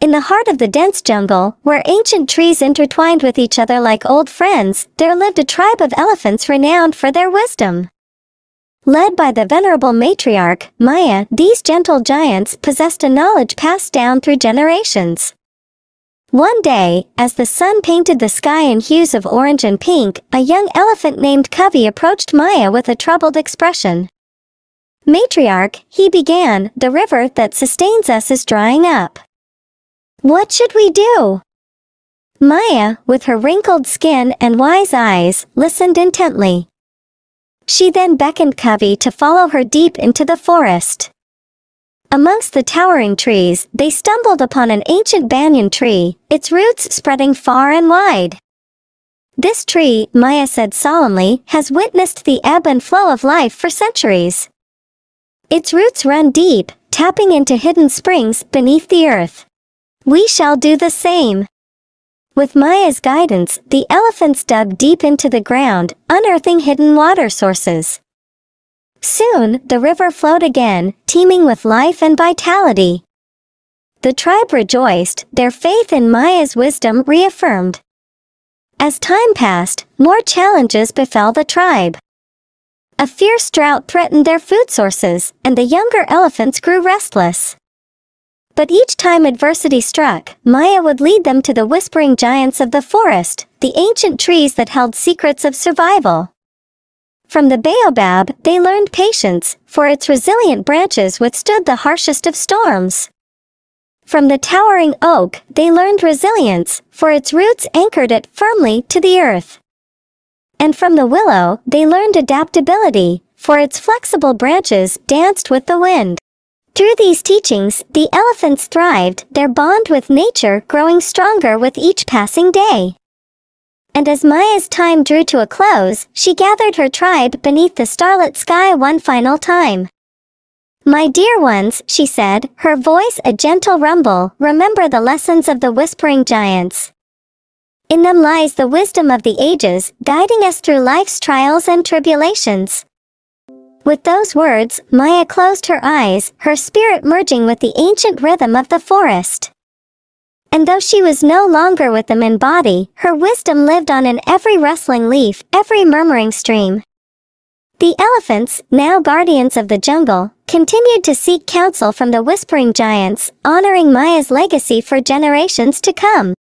In the heart of the dense jungle, where ancient trees intertwined with each other like old friends, there lived a tribe of elephants renowned for their wisdom. Led by the venerable matriarch, Maya, these gentle giants possessed a knowledge passed down through generations. One day, as the sun painted the sky in hues of orange and pink, a young elephant named Covey approached Maya with a troubled expression. Matriarch, he began, the river that sustains us is drying up. What should we do? Maya, with her wrinkled skin and wise eyes, listened intently. She then beckoned Covey to follow her deep into the forest. Amongst the towering trees, they stumbled upon an ancient banyan tree, its roots spreading far and wide. This tree, Maya said solemnly, has witnessed the ebb and flow of life for centuries. Its roots run deep, tapping into hidden springs beneath the earth. We shall do the same. With Maya's guidance, the elephants dug deep into the ground, unearthing hidden water sources. Soon, the river flowed again, teeming with life and vitality. The tribe rejoiced, their faith in Maya's wisdom reaffirmed. As time passed, more challenges befell the tribe. A fierce drought threatened their food sources, and the younger elephants grew restless. But each time adversity struck, Maya would lead them to the whispering giants of the forest, the ancient trees that held secrets of survival. From the baobab, they learned patience, for its resilient branches withstood the harshest of storms. From the towering oak, they learned resilience, for its roots anchored it firmly to the earth. And from the willow, they learned adaptability, for its flexible branches danced with the wind. Through these teachings, the elephants thrived, their bond with nature growing stronger with each passing day. And as Maya's time drew to a close, she gathered her tribe beneath the starlit sky one final time. My dear ones, she said, her voice a gentle rumble, remember the lessons of the whispering giants. In them lies the wisdom of the ages, guiding us through life's trials and tribulations. With those words, Maya closed her eyes, her spirit merging with the ancient rhythm of the forest. And though she was no longer with them in body, her wisdom lived on in every rustling leaf, every murmuring stream. The elephants, now guardians of the jungle, continued to seek counsel from the whispering giants, honoring Maya's legacy for generations to come.